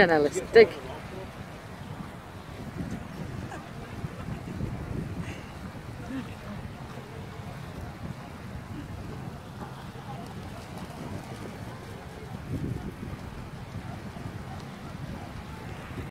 Journalistic